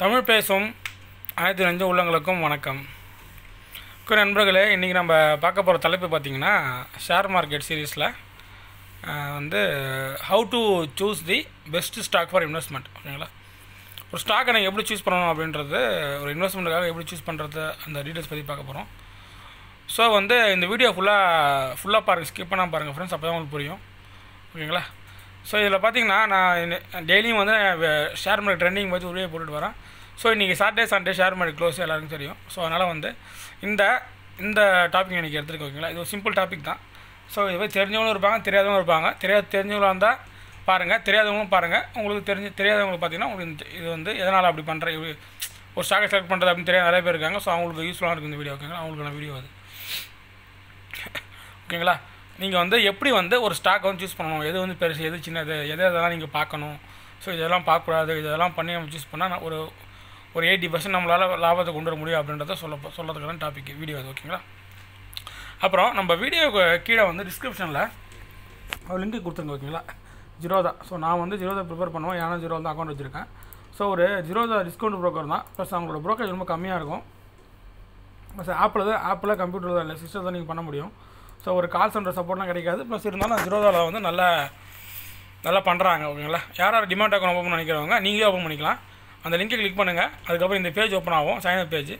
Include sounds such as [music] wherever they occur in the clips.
தமிழ் பேசும் அனைத்து நெஞ்ச உள்ளங்களுக்கும் வணக்கம். நண்பர்களே இன்றைக்கி நம்ம பார்க்க போகிற தலைப்பு பார்த்திங்கன்னா ஷேர் மார்க்கெட் சீரீஸில் வந்து how to choose the best stock for investment ஓகேங்களா? ஒரு ஸ்டாக்கை நீங்கள் எப்படி சூஸ் பண்ணணும் அப்படின்றது ஒரு இன்வெஸ்ட்மெண்ட்டுக்காக எப்படி சூஸ் பண்ணுறது அந்த டீட்டெயில்ஸ் பற்றி பார்க்க போகிறோம் ஸோ வந்து இந்த வீடியோ ஃபுல்லாக ஃபுல்லாக பாருங்கள் ஸ்கிப் பண்ணால் பாருங்கள் ஃப்ரெண்ட்ஸ் அப்போ தான் உங்களுக்கு புரியும். ஓகேங்களா? ஸோ இதில் பார்த்தீங்கன்னா நான் டெய்லியும் வந்து ஷேர் மார்க்கெட் ட்ரெண்டிங் பற்றி உருவே போட்டுட்டு வரேன். ஸோ இன்றைக்கி Saturday Sunday share market close எல்லாருக்கும் தெரியும். ஸோ அதனால் வந்து இந்த இந்த டாபிக் எனக்கு எடுத்துருக்கு ஓகேங்களா இது ஒரு சிம்பிள் டாபிக் தான். ஸோ இது போய் தெரிஞ்சவங்களும் இருப்பாங்க தெரியாதவங்களும் இருப்பாங்க. தெரியாத தெரிஞ்சவங்களாக இருந்தால் பாருங்கள் தெரியாதவங்களும் பாருங்கள் உங்களுக்கு தெரிஞ்சு தெரியாதவங்களுக்கு பார்த்தீங்கன்னா உங்களுக்கு இது வந்து எதனால் அப்படி பண்ணுற இது ஒரு ஸ்டாக்கை செலக்ட் பண்ணுறது அப்படின்னு தெரியாத நிறைய பேர் இருக்காங்க. ஸோ அவங்களுக்கு யூஸ்ஃபுல்லாக இருக்கும் இந்த வீடியோ ஓகேங்களா அவங்களுக்கான வீடியோ அது. [laughs] ஓகேங்களா நீங்கள் வந்து எப்படி வந்து ஒரு ஸ்டாக் வந்து சூஸ் பண்ணணும்? எது வந்து பெருசு எது சின்னது எது இதெல்லாம் நீங்கள் பார்க்கணும்? ஸோ இதெல்லாம் பார்க்கக்கூடாது. இதெல்லாம் பண்ணி நம்ம சூஸ் பண்ணால் ஒரு ஒரு எயிட்டி பர்சன்ட் நம்மளால் லாபத்தை கொண்டு வர முடியும் அப்படின்றத சொல்ல சொல்கிறதுக்கான டாபிக் வீடியோ அது ஓகேங்களா அப்புறம் நம்ம வீடியோ கீழே வந்து டிஸ்கிரிப்ஷனில் லிங்க் கொடுத்துருங்க ஓகேங்களா ஜிரோதா. ஸோ நான் வந்து ஜீரோதா ப்ரிப்பேர் பண்ணுவேன். ஏன்னா ஜீரோ தான் அக்கௌண்ட் வச்சுருக்கேன். ஸோ ஒரு ஜிரோதா டிஸ்கவுண்ட் ப்ரோக்கர் தான். ப்ளஸ் அவங்களோட ப்ரோக்கர் ரொம்ப கம்மியாக இருக்கும். ப்ளஸ் ஆப்பில் தான் ஆப்பில் கம்ப்யூட்டர் தான் இல்லை சிஸ்டம் தான் நீங்கள் பண்ண முடியும். ஸோ ஒரு கால் சென்டர் சப்போர்ட்லாம் கிடைக்காது. ப்ளஸ் இருந்தாலும் ஜிரோதாவில் வந்து நல்லா நல்லா பண்ணுறாங்க ஓகேங்களா யார் யார் டிமாண்ட் அக்கௌண்ட் ஓப்பன் பண்ணிக்கிறவங்க நீங்களே ஓப்பன் பண்ணிக்கலாம். அந்த லிங்கை கிளிக் பண்ணுங்கள் அதுக்கப்புறம் இந்த பேஜ் ஓப்பன் ஆகும் sign up page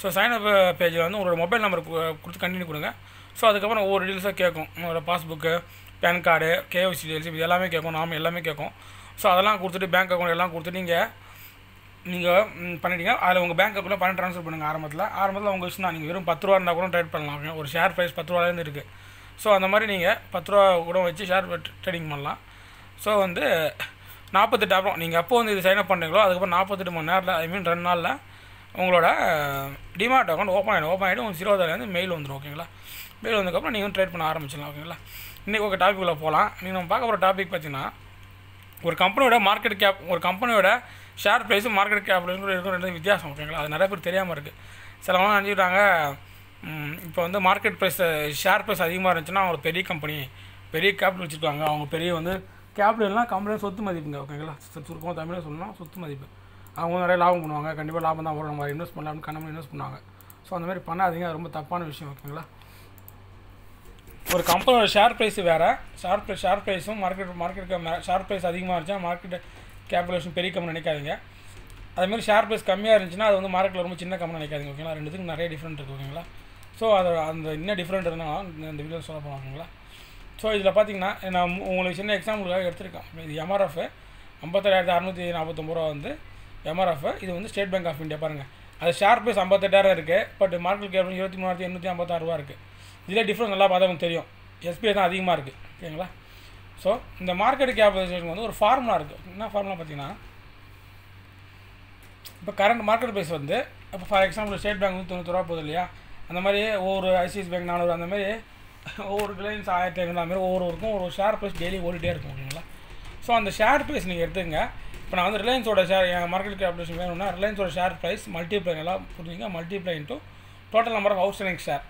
so sign up பேஜில் வந்து உங்களோட மொபைல் நம்பர் கொடுத்து கண்டினியூ கொடுங்க. ஸோ அதுக்கப்புறம் ஒவ்வொரு டீல்ஸாக கேட்கும். உங்களோட passbook PAN card KYC details இது எல்லாமே கேட்கும். நாம எல்லாமே கேட்கும். ஸோ அதெல்லாம் கொடுத்துட்டு பேங்க் அக்கௌண்ட் எல்லாம் கொடுத்துட்டு நீங்கள் நீங்கள் பண்ணிட்டீங்க. அதில் உங்கள் பேங்க் அக்கௌண்ட்டில் பணம் ட்ரான்ஸ்ஃபர் பண்ணுங்கள் ஆரம்பத்தில். ஆரம்பத்தில் உங்கள் விஷயம் தான். நீங்கள் வெறும் பத்து ரூபா இருந்தால் கூட ட்ரேட் பண்ணலாம். ஒரு ஷேர் ப்ரைஸ் பத்து ரூபாலேருந்து இருக்குது ஸோ அந்த மாதிரி நீங்கள் பத்து ரூபா கூட வச்சு ஷேர் ட்ரேடிங் பண்ணலாம். ஸோ வந்து நாற்பத்தெட்டு அப்புறம் நீங்கள் அப்போ வந்து இது சைன் அப் பண்ணுறீங்களோ அதுக்கப்புறம் நாற்பத்தெட்டு மணி நேரத்தில் ஐ மீன் ரெண்டு நாளில் உங்களோட டிமார்ட் அக்கௌண்ட் ஓப்பன் ஆகிடும் ஓப்பன் ஆகிடும் உங்கள் ஜீரோதாலேருந்து மெயில் வந்துடும் ஓகேங்களா மெயில் வந்ததுக்கப்புறம் நீங்கள் ட்ரேட் பண்ண ஆரம்பிச்சிடலாம் ஓகேங்களா இன்றைக்கி ஒரு டாப்பிக்கில் போகலாம் நீங்கள் நம்ம பார்க்க போகிற டாபிக் பார்த்தீங்கன்னா ஒரு கம்பெனியோட மார்க்கெட் கேப் ஒரு கம்பெனியோட ஷேர் ப்ரைஸும் மார்க்கெட் கேப்ல இருக்கும் ரெண்டு வித்தியாசம் ஓகேங்களா அது நிறைய பேர் தெரியாமல் இருக்குது சிலவங்க நினச்சிக்கிட்டாங்க இப்போ வந்து மார்க்கெட் ப்ரைஸ் ஷேர் ப்ரைஸ் அதிகமாக இருந்துச்சுன்னா அவங்க பெரிய கம்பெனி பெரிய கேபிட்டல் வச்சுருக்காங்க. அவங்க பெரிய வந்து கேபிட்டல்னால் கம்பெனியில் சொத்து மதிப்புங்க ஓகேங்களா சு- சுருக்கமாக தமிழில் சொல்லணும் சொத்து மதிப்பு. அவங்க வந்து நிறைய லாபம் பண்ணுவாங்க கண்டிப்பாக லாபம் தான் வரும். நம்ம இன்வெஸ்ட் பண்ணலாம் அப்படின்னு இன்வெஸ்ட் பண்ணுவாங்க. ஸோ அந்த மாதிரி பண்ணாதீங்க. அது ரொம்ப தப்பான விஷயம் ஓகேங்களா ஒரு கம்பெனியோட ஷேர் ப்ரைஸ் வேறு. ஷேர் ப்ரைஸ் ஷேர் ப்ரைஸும் மார்க்கெட் மார்க்கெட் ஷேர் ப்ரைஸ் அதிகமாக இருந்துச்சுன்னா மார்க்கெட்டு கேபிடலேஷன் பெரிய கம்பெனி நினைக்காதீங்க. அதேமாதிரி ஷேர் ப்ரைஸ் கம்மியாக இருந்துச்சுன்னா அது வந்து மார்க்கெட்டில் ரொம்ப சின்ன கம்பெனி நினைக்காதீங்க ஓகேங்களா ரெண்டுத்துக்கும் நிறைய டிஃப்ரெண்ட் இருக்குது ஓகேங்களா ஸோ அது அந்த என்ன டிஃப்ரெண்ட் இருந்தாலும் இந்த- வீடியோ சொல்ல போகிறோம் ஓகேங்களா ஸோ இதில் பார்த்தீங்கன்னா நான் உங்களுக்கு சின்ன எக்ஸாம்பிளுக்காக எடுத்திருக்கேன். இது எம்ஆர்எஃப் ஐம்பத்தேழாயிரத்தி அறநூற்றி நாற்பத்தொம்பது ரூபா வந்து எம்ஆர்எஃப் இது வந்து ஸ்டேட் பேங்க் ஆஃப் இந்தியா பாருங்கள் அது ஷேர் ப்ரைஸ் ஐம்பத்தெட்டாயிரம் இருக்குது பட் மார்க்கெட் கேப் இருபத்தி மூணாயிரத்தி எண்ணூற்றி ஐம்பத்தாறு ரூபா இருக்குது இதில் டிஃப்ரெண்ட் நல்லா பார்த்தவங்க தெரியும். எஸ்பிஐ தான் அதிகமாக இருக்குது ஓகேங்களா ஸோ இந்த மார்க்கெட் கேபிடலைசேஷன் வந்து ஒரு ஃபார்முலா இருக்குது என்ன ஃபார்முலா பார்த்தீங்கன்னா இப்போ கரண்ட் மார்க்கெட் ப்ரைஸ் வந்து இப்போ ஃபார் எக்ஸாம்பிள் ஸ்டேட் பேங்க் வந்து தொண்ணூற்றி ரூபா போகுது இல்லையா? அந்த மாதிரி ஒவ்வொரு ஐசிஐசி பேங்க் நானூறு அந்த மாதிரி ஒவ்வொரு ரிலையன்ஸ் ஆயிரத்தி ஐநூறு அந்த மாதிரி ஒவ்வொருவருக்கும் ஒரு ஷேர் ப்ரைஸ் டெய்லி ஓடிட்டே இருக்கும் ஓகேங்களா ஸோ அந்த ஷேர் ப்ரைஸ் நீங்கள் எடுத்துங்க இப்போ நான் வந்து ரிலையன்ஸோட ஷேர் என் மார்க்கெட் கேபிடேஷன் வேணும்னா ரிலையன்ஸோட ஷேர் ப்ரைஸ் மல்டிப்ளை நல்லா புரிஞ்சுங்க multiply into total number of outstanding share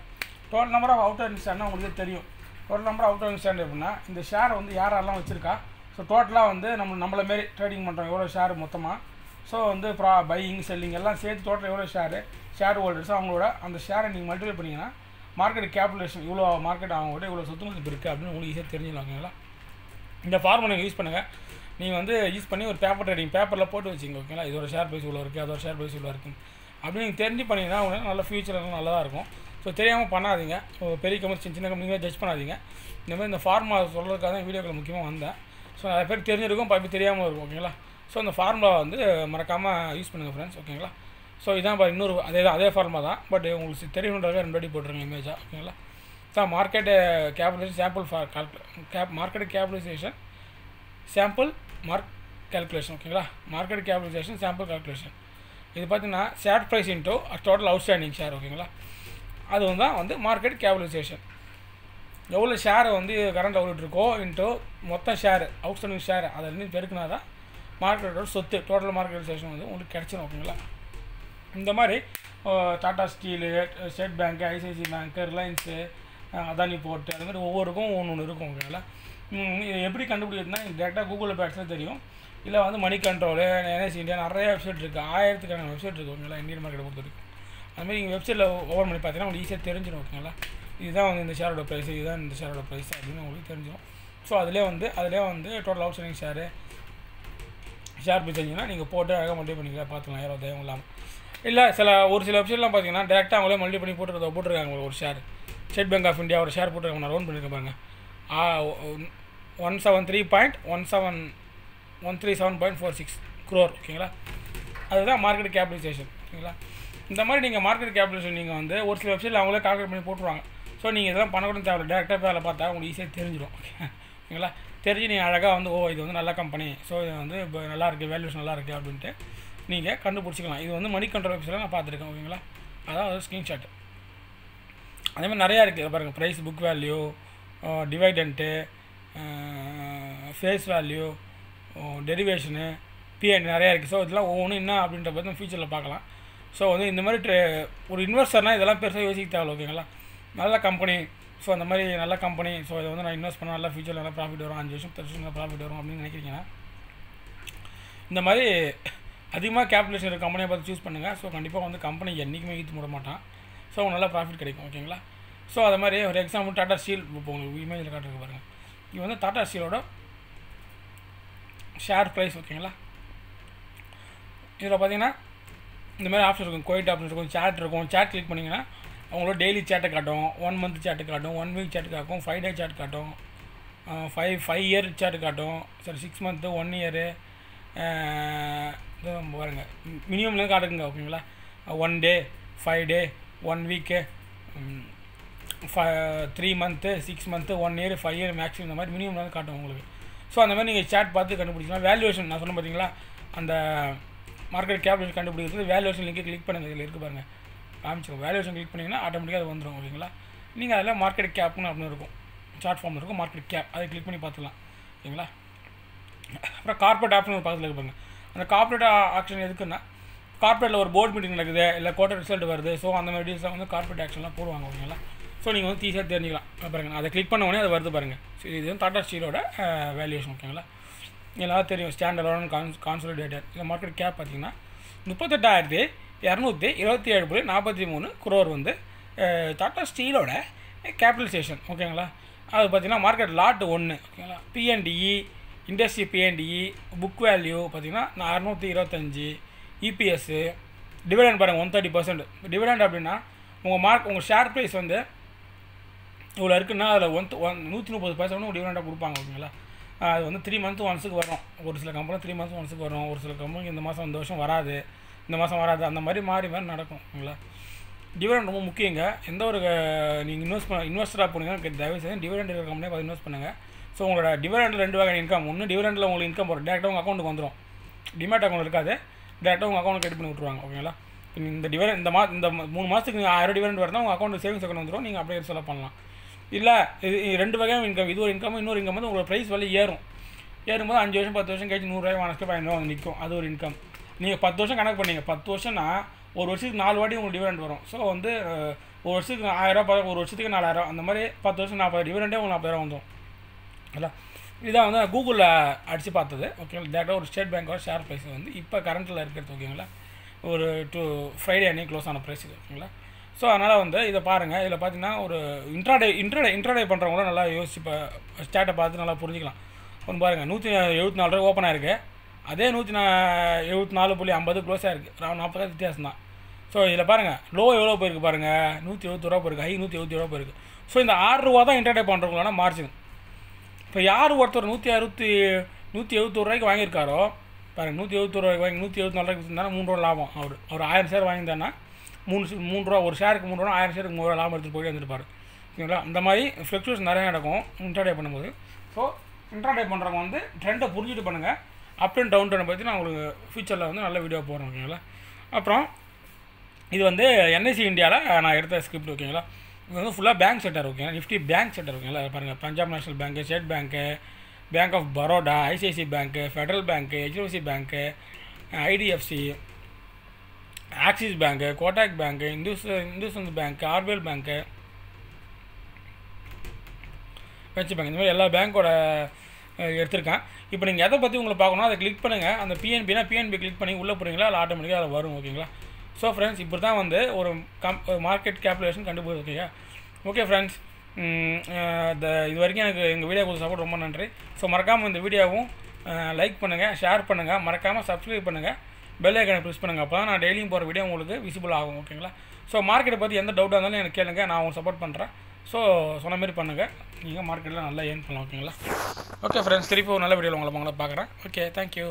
total number of outstanding ஷேர்னா உங்களுக்கு தெரியும். ஒரு நம்பர் ஆஃப் அவுட்ஸ்டாண்டிங் ஷேர் எப்படின்னா இந்த ஷேர் வந்து யாரெல்லாம் வச்சுருக்கா? ஸோ டோட்டலாக வந்து நம்ம நம்மள மாரி ட்ரேடிங் பண்ணுறோம் எவ்வளோ ஷேர் மொத்தமாக ஸோ வந்து ப்ரா பையிங் செல்லிங் எல்லாம் சேர்த்து டோட்டல் எவ்வளோ ஷேரு ஷேர் ஹோல்டர்ஸ் அவங்களோட அந்த ஷேரை நீங்கள் மல்டிப்ளை பண்ணிங்கன்னா மார்க்கெட் கேபிடலேஷன் இவ்வளோ மார்க்கெட் அவங்ககிட்ட இவ்வளோ சொத்து மதிப்பு இருக்குது அப்படின்னு உங்களுக்கு ஈஸியாக தெரிஞ்சிடலாம் இந்த ஃபார்முலா நீங்கள் யூஸ் பண்ணுங்கள் நீங்கள் வந்து யூஸ் பண்ணி ஒரு பேப்பர் ட்ரேடிங் பேப்பரில் போட்டு வச்சிங்க ஓகேங்களா? இதோட ஷேர் ப்ரைஸ் இவ்வளோ இருக்குது அதோட ஷேர் ப்ரைஸ் இவ்வளோ இருக்குது அப்படின்னு நீங்கள் தெரிஞ்சு பண்ணிங்கன்னா உங்களுக்கு நல்ல ஃபியூச்சர் நல்லா இருக்கும். ஸோ தெரியாமல் பண்ணாதீங்க. பெரிய கம்பெனி சின்ன சின்ன கம்பெனிங்களே ஜட்ஜ் பண்ணாதீங்க. இந்த மாதிரி இந்த ஃபார்முலா சொல்கிறதுக்காக தான் வீடியோக்கள் முக்கியமாக வந்தேன். ஸோ நிறைய பேர் தெரிஞ்சிருக்கும் பல பேர் தெரியாமல் இருக்கும் ஓகேங்களா ஸோ அந்த ஃபார்முலா வந்து மறக்காமல் யூஸ் பண்ணுங்கள் ஃப்ரெண்ட்ஸ் ஓகேங்களா ஸோ இதான் பா இன்னொரு அதே தான் அதே ஃபார்முலா தான். பட் உங்களுக்கு தெரியணுன்றதுக்காக ரெண்டு அடி போட்டுருங்க இமேஜாக ஓகேங்களா தான் market capitalisation sample for cap market capitalisation sample mark calculation ஓகேங்களா மார்க்கெட் கேபிடலைசேஷன் சாம்பிள் கால்குலேஷன் இது பார்த்தீங்கன்னா share price into total outstanding share ஓகேங்களா அது வந்து தான் வந்து மார்க்கெட் கேபிடலைசேஷன் எவ்வளோ ஷேரை வந்து கரண்ட் எவ்வளோ இருக்கோ இன்ட்டு மொத்த ஷேர் அவுட்ஸ்டாண்டிங் ஷேர் அதில் இருந்து பெருக்கினா தான் மார்க்கெட்டோட சொத்து டோட்டல் மார்க்கெட்டைசேஷன் வந்து உங்களுக்கு கிடச்சிடும் ஓகேங்களா இந்த மாதிரி Tata steel State bank ICICI bank Reliance Adani port அது மாதிரி ஒவ்வொருக்கும் ஒன்று ஒன்று இருக்கும் ஓகேங்களா இது எப்படி கண்டுபிடிக்கிறதுனா டேரெக்டாக கூகுளில் பேட்ஸில் தெரியும். இல்லை வந்து மணி கண்ட்ரோலு என்எஸ் இந்தியா நிறைய வெப்சைட் இருக்குது ஆயிரத்துக்கான வெப்சைட் இருக்குது ஓகேங்களா இந்தியன் மார்க்கெட்டை பொறுத்த வரைக்கும் அதுமாதிரி நீங்கள் வெப்சைட்டில் ஓப்பன் பண்ணி பார்த்தீங்கன்னா உங்களுக்கு ஈஸியாக தெரிஞ்சிடும் ஓகேங்களா இதுதான் வந்து இந்த ஷேரோட ப்ரைஸ் இதுதான் இந்த ஷேரோட ப்ரைஸ் அப்படின்னு உங்களுக்கு தெரிஞ்சிடும் ஸோ அதிலே வந்து அதிலே வந்து டோட்டல் அவுட்ஸ்டாண்டிங் ஷேரு ஷேர் பிடிச்சிங்கன்னா நீங்கள் போட்டு அழகாக மல்டி பண்ணிக்கலாம் பார்த்துக்கலாம் யாரோ தயவும் இல்லாமல் இல்லை சில ஒரு சில வெப்சைட்லாம் பார்த்தீங்கன்னா டேரெக்டாக அவங்களே மல்டி பண்ணி போட்டு போட்டுருக்காங்க ஒரு share State Bank of India ஒரு ஷேர் போட்டுருக்காங்க நான் லோன் பண்ணியிருக்கேன் பாருங்க. One seven three point one seven one three seven point four six crore ஓகேங்களா அதுதான் மார்க்கெட் கேபிடலைசேஷன் ஓகேங்களா இந்த மாதிரி நீங்கள் மார்க்கெட் கேபிடேஷன் நீங்கள் வந்து ஒரு சில வெப்சைட்டில் அவங்களே கால்குலேட் பண்ணி போட்டுருவாங்க. ஸோ நீங்கள் இதெல்லாம் பண்ணக்கூட தேவை டேரெக்டாக வேலை பார்த்தா உங்களுக்கு ஈஸியாக தெரிஞ்சிடும். ஓகேங்களா? தெரிஞ்சு நீங்கள் அழகாக வந்து ஓ இது வந்து நல்ல கம்பெனி ஸோ இது வந்து இப்போ நல்லா இருக்குது வேல்யூஸ் நல்லா இருக்குது அப்படின்ட்டு நீங்கள் கண்டுபிடிச்சிக்கலாம். இது வந்து மணி கண்ட்ரோல் வெப்சைட்டில் நான் பார்த்துருக்கேன் ஓகேங்களா? அதான் ஒரு ஸ்க்ரீன்ஷாட் அதேமாதிரி நிறையா இருக்குது பாருங்கள் price book value dividend face value derivation PN நிறையா இருக்குது ஸோ இதெல்லாம் ஒவ்வொன்றும் என்ன அப்படின்ற பற்றி ஃபியூச்சரில் பார்க்கலாம். ஸோ வந்து இந்த மாதிரி ட்ரே ஒரு இன்வெஸ்டர்னால் இதெல்லாம் பெருசாக யோசிக்க தேவை ஓகேங்களா நல்ல கம்பெனி ஸோ அந்த மாதிரி நல்ல கம்பெனி ஸோ இதை வந்து நான் இன்வெஸ்ட் பண்ணால் நல்லா ஃபியூச்சரில் நல்லா ப்ராஃபிட் வரும் அஞ்சு வருஷம் பத்து வருஷம் நல்லா ப்ராஃபிட் வரும் அப்படின்னு நினைக்கிறீங்கன்னா இந்த மாதிரி அதிகமாக கேபிடலேஷன் இருக்க கம்பெனியை பார்த்து சூஸ் பண்ணுங்கள் ஸோ கண்டிப்பாக வந்து கம்பெனி என்றைக்குமே ஈத்து மூட மாட்டான். ஸோ உங்களுக்கு நல்லா ப்ராஃபிட் கிடைக்கும் ஓகேங்களா ஸோ அது மாதிரி ஒரு எக்ஸாம்பிள் டாட்டா ஸ்டீல் இப்போ உங்களுக்கு இமேஜில் காட்டுறது பாருங்கள் இது வந்து டாட்டா ஸ்டீலோட ஷேர் ப்ரைஸ் ஓகேங்களா இதில் பார்த்தீங்கன்னா இந்த மாதிரி ஆப்ஷன் இருக்கும். கோயிட் ஆப்ஷன் இருக்கும். சேட் இருக்கும். சேட் கிளிக் பண்ணிங்கன்னா அவங்களோட டெய்லி சேட்டை காட்டும். ஒன் மந்த் சேட்டு காட்டும். ஒன் வீக் சேட் காட்டும். ஃபைவ் டே சேட் காட்டும். ஃபைவ் ஃபைவ் இயர் சேட்டு காட்டும். சரி சிக்ஸ் மந்த்து ஒன் இயரு பாருங்கள் மினிமம்லேருந்து காட்டுங்க ஓகேங்களா? One day five day one week five three month six month one year five year maximum இந்த மாதிரி மினிமம் வந்து காட்டும் உங்களுக்கு. ஸோ அந்த மாதிரி நீங்கள் சேட் பார்த்து கண்டுபிடிச்சிக்கலாம் வேல்யூவேஷன் நான் சொன்ன பார்த்தீங்களா அந்த மார்க்கெட் கேபிடல் கண்டுபிடிக்கிறது. வேல்யூஷன் லிங்கை கிளிக் பண்ணுங்கள் இதில் இருக்குது பாருங்கள் காமிச்சிடும் வேல்யூவேஷன் கிளிக் பண்ணிங்கன்னா ஆட்டோமேட்டிக்காக அது வந்துடும் ஓகேங்களா நீங்கள் அதில் மார்க்கெட் கேப்னு அப்படின்னு இருக்கும். சார்ட் ஃபார்ம் இருக்கும். மார்க்கெட் கேப் அதை கிளிக் பண்ணி பார்த்துக்கலாம். ஓகேங்களா அப்புறம் கார்பரேட் ஆப்ஷன் ஒரு பக்கத்தில் இருப்பாங்க அந்த கார்பரேட் ஆக்ஷன் எதுக்குன்னா கார்பரேட்டில் ஒரு போர்ட் மீட்டிங் நடக்குது. இல்லை குவார்டர் ரிசல்ட் வருது. ஸோ அந்த மாதிரி டீல்ஸ்லாம் வந்து கார்பரேட் ஆக்ஷன்லாம் போடுவாங்க ஓகேங்களா ஸோ நீங்கள் வந்து ஈஸியாக தெரிஞ்சிக்கலாம். பாருங்கள் அதை கிளிக் பண்ண உடனே அது வருது பாருங்கள் ஸோ இது வந்து டாடா ஸ்டீலோட வேல்யூஷன் ஓகேங்களா எல்லாரும் தெரியும் ஸ்டாண்டர்டான கான்ஸ் கான்சோலிடேட்டர் இந்த மார்க்கெட் கேப் பார்த்தீங்கன்னா முப்பத்தெட்டாயிரத்தி இரநூத்தி இருபத்தி ஏழு புள்ளி நாற்பத்தி மூணு குரோர் வந்து டாட்டா ஸ்டீலோட கேபிட்டலைசேஷன் ஓகேங்களா அது பார்த்தீங்கன்னா மார்க்கெட் லாட் ஒன்று ஓகேங்களா பிஎன்டிஇ இண்டஸ்ட்ரி பிஎன்டிஇ புக் வேல்யூ பார்த்தீங்கன்னா அறநூற்றி இருபத்தஞ்சி இபிஎஸ்ஸு டிவிடெண்ட் பாருங்கள் ஒன் தேர்ட்டி பர்சன்ட் டிவிடெண்ட் அப்படின்னா உங்கள் மார்க் உங்கள் ஷேர் ப்ரைஸ் வந்து இவ்வளோ இருக்குன்னா அதில் ஒன் ஒன் நூற்றி முப்பது பைசா ஒன்று டிவிடெண்டாக கொடுப்பாங்க ஓகேங்களா அது வந்து த்ரீ மந்த் ஒன்ஸுக்கு வரும். ஒரு சில கம்பெனி த்ரீ மந்த் ஒன்ஸுக்கு வரும். ஒரு சில கம்பெனி இந்த மாதம் இந்த வருஷம் வராது. இந்த மாதம் வராது. அந்த மாதிரி மாறி மாறி நடக்கும். ஓகேங்களா டிவிடெண்ட் ரொம்ப முக்கியங்க. எந்த ஒரு நீங்கள் இன்வெஸ்ட் பண்ண இன்வெஸ்டராக போனீங்கன்னா தயவு செய்து டிவிடெண்ட் இருக்கிற கம்பெனியாக பார்த்து இன்வெஸ்ட் பண்ணுங்கள் ஸோ உங்களோட டிவிடெண்ட் ரெண்டு வகையான இன்கம் ஒன்று டிவிடெண்டில் உங்களுக்கு இன்கம் வரும். டேரெக்டாக உங்கள் அக்கௌண்ட்டுக்கு வந்துடும் டிமேட் அக்கௌண்ட் இருக்காது. டேரெக்டாக உங்கள் அக்கௌண்ட் கட் பண்ணி விட்ருவாங்க ஓகேங்களா இந்த டிவிடெண்ட் இந்த மா இந்த மூணு மாதத்துக்கு ஆயிரம் டிவிடெண்ட் வரதான் உங்கள் அக்கௌண்ட் சேவிங்ஸ் அக்கௌண்ட் வந்துடும் நீங்கள் அப்படியே செலவு பண்ணலாம். இல்லை இது ரெண்டு வகையான இன்கம் இது ஒரு இன்கம் இன்னொரு இன்கம் வந்து உங்களோட ப்ரைஸ் விலை ஏறும். ஏறும்போது அஞ்சு வருஷம் பத்து வருஷம் கழிச்சு நூறுரூவாய் வாங்கிட்டு பதினஞ்சு வந்து நிற்கும் அது ஒரு இன்கம் நீங்கள் பத்து வருஷம் கணக்கு பண்ணீங்க. பத்து வருஷம்னா ஒரு வருஷத்துக்கு நாலு வாட்டி உங்களுக்கு டிவிடெண்ட் வரும். ஸோ வந்து ஒரு வருஷத்துக்கு ஆயிரரூபா ஒரு வருஷத்துக்கு நாலாயிரம் அந்த மாதிரி பத்து வருஷம் நாற்பது டிவிடெண்டே உங்களுக்கு நாற்பதாயிரம் வந்துடும் இல்லை? இதான் வந்து கூகுளில் அடித்து பார்த்தது. ஓகேங்களா டேரெக்டாக ஒரு ஸ்டேட் பேங்க்கோட ஷேர் ப்ரைஸ் வந்து இப்போ கரண்ட்டில் இருக்கிறது ஓகேங்களா ஒரு டூ ஃப்ரைடே அன்னைக்கு க்ளோஸ் ஆன ப்ரைஸ் இது ஓகேங்களா ஸோ அதனால் வந்து இதை பாருங்கள் இதில் பார்த்தீங்கன்னா ஒரு இன்ட்ராடே இன்ட்ராடே இன்ட்ராடே பண்ணுறவங்களும் நல்லா யோசிச்சு இப்போ ஸ்டேட்டை பார்த்து நல்லா புரிஞ்சிக்கலாம். ஒன்று பாருங்கள் நூற்றி எழுபத்தி நாலு ரூபா ஓப்பன் ஆயிருக்கு. அதே நூற்றி நா எழுபத்தி நாலு புள்ளி ஐம்பது க்ளோஸ் ஆயிருக்கு. நாற்பது வித்தியாசம் தான் ஸோ இதில் பாருங்கள் லோ எவ்வளோ போயிருக்கு பாருங்கள் நூற்றி எழுபத்தி ரூபா போயிருக்கு. ஹை நூற்றி எழுபத்தி ரூபா போயிருக்கு. ஸோ இந்த ஆறு ரூபா தான் இன்டர்டே பண்ணுறவங்களான மார்ஜின் இப்போ யார் ஒருத்தர் நூற்றி அறுபத்தி நூற்றி எழுபத்தோரு ரூபாய்க்கு வாங்கியிருக்காரோ பாருங்கள் நூற்றி எழுபத்தோரு ரூபாய்க்கு வாங்கி நூற்றி எழுபத்தி நாலு ரூபாய்க்கு விற்றுருந்தானா மூணு ரூபா லாபம். அவர் அவர் ஆயிரம் சேர் வாங்கியிருந்தானா மூணு மூணு ரூபா ஒரு ஷேருக்கு மூணு ரூபா ஆயிரம் ஷேருக்கு மூணு ரூபா லாபம் எடுத்துகிட்டு போயிட்டு வந்துருப்பார் ஓகேங்களா அந்த மாதிரி ஃப்ளக்சுவேஷன் நிறைய நடக்கும். இன்டர்டே பண்ணும்போது. ஸோ இன்டர்டே பண்ணுறவங்க வந்து ட்ரெண்டை புரிஞ்சுட்டு பண்ணுங்கள் அப் அண்ட் டவுன் ட்ரெண்டை பற்றி நான் உங்களுக்கு ஃபியூச்சரில் வந்து நல்ல வீடியோ போடுறேன் ஓகேங்களா அப்புறம் இது வந்து என்ஐசி இந்தியாவில் நான் எடுத்த ஸ்கிரிப்ட் ஓகேங்களா இது வந்து ஃபுல்லாக பேங்க் செட்டர் ஓகேங்களா நிஃப்டி பேங்க் செட்டர் ஓகேங்களா பாருங்கள் Punjab national bank state bank bank of Baroda ICICI bank federal bank HDFC bank IDFC Axis bank Kotak bank Indus IndusInd bank RBL bank வச்சு பேங்க் இந்த மாதிரி எல்லா பேங்க்கோட எடுத்திருக்கேன். இப்போ நீங்கள் எதை பற்றி உங்களுக்கு பார்க்கணும் அதை கிளிக் பண்ணுங்கள் அந்த பிஎன்பினா பிஎன்பி கிளிக் பண்ணி உள்ளே போகிறீங்களா அதில் ஆட்டோமேட்டிக்காக அதில் வரும் ஓகேங்களா ஸோ ஃப்ரெண்ட்ஸ் இப்படி தான் வந்து ஒரு கம் மார்க்கெட் கேல்குலேஷன் கண்டுபிடிச்சிருக்கீங்க ஓகே ஃப்ரெண்ட்ஸ் இந்த இது வரைக்கும் எனக்கு எங்கள் வீடியோ கொடுத்த சப்போர்ட் ரொம்ப நன்றி. ஸோ மறக்காமல் இந்த வீடியோவும் லைக் பண்ணுங்கள் ஷேர் பண்ணுங்கள் மறக்காமல் சப்ஸ்கிரைப் பண்ணுங்கள் பெல் ஐக்கனை ப்ரெஸ் பண்ணுங்கள் அப்போ தான் நான் டெய்லியும் போகிற வீடியோ உங்களுக்கு விசிபிள் ஆகும் ஓகேங்களா ஸோ மார்க்கெட்டை பற்றி எந்த டவுட்டாக இருந்தாலும் எனக்கு கேளுங்க நான் உங்களுக்கு சப்போர்ட் பண்ணுறேன் ஸோ சொன்ன மாதிரி பண்ணுங்கள் நீங்கள் மார்க்கெட்டில் நல்லா ஏர்ன் பண்ணலாம் ஓகேங்களா ஓகே ஃப்ரெண்ட்ஸ் திருப்பி ஒரு நல்ல வீடியோவில் உங்களை உங்களை பார்க்குறேன். Okay thank you